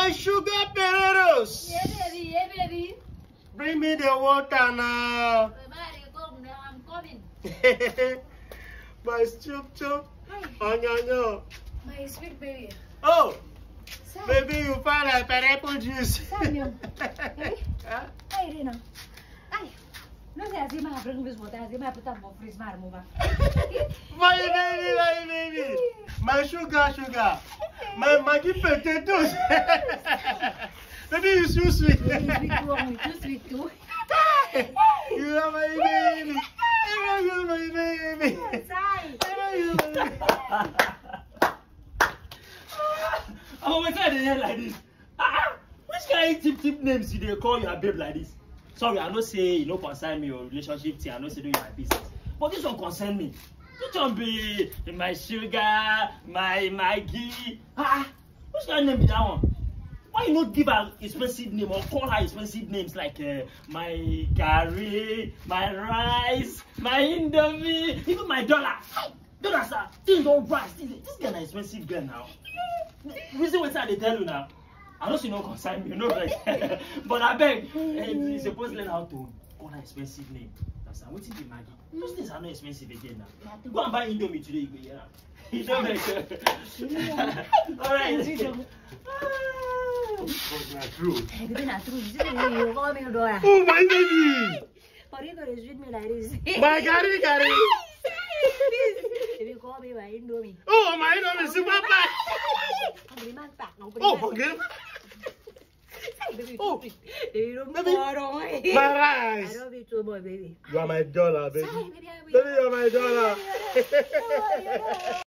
My sugar Pereros. Yeah, baby, yeah, baby. Bring me the water now. Come now, I'm coming. My chup chup. Onyonyo. Oh, my sweet baby. Oh, Sai, baby, you found a pineapple juice. Samuel. Huh? ai đi nào. Ai. Nó sẽ gì mà rừng với ta gì mà bắt một freeze mà mua ba. My baby, my baby. My sugar, sugar. My Maggi potatoes. baby, you sweet. Too, sweet too. you are my baby. You are my baby. You are my baby. Oh, what's that here like this? Ah, which kind of tip tip names you dey call your babe like this? Sorry, I know say you no concern me or relationship thing. I know say do your business, but this one concern me. This one be my sugar, my Maggi. Ah, kind of name be that one? Why you not give her expensive name or call her expensive names like uh, my curry, my rice, my indomie, even my dollar? Sir. Things don't rise. Things, this girl na expensive girl now. reason i dey tell you now i say you no concern me you know but abeg eh, you suppose learn how to call her expensive name understand wetin be maggi hmm. those things are not expensive again now go and buy indomie today you go hear am you know vex alright But na true. Hey, baby, not true. This is eh, you call me Dora. Ah. Oh, my baby. Or you gonna treat me like this. My Gary Gary. Baby, call me my Indomie. Oh, my name is Super Pie. Không bị mang tạc, không bị Oh, forgive. Baby, Oh. baby, don't Baby. fall on oh, me. My I rice. love you too, boy, baby. You are my dollar, baby. Sorry, baby, Baby, you are my dollar. Oh.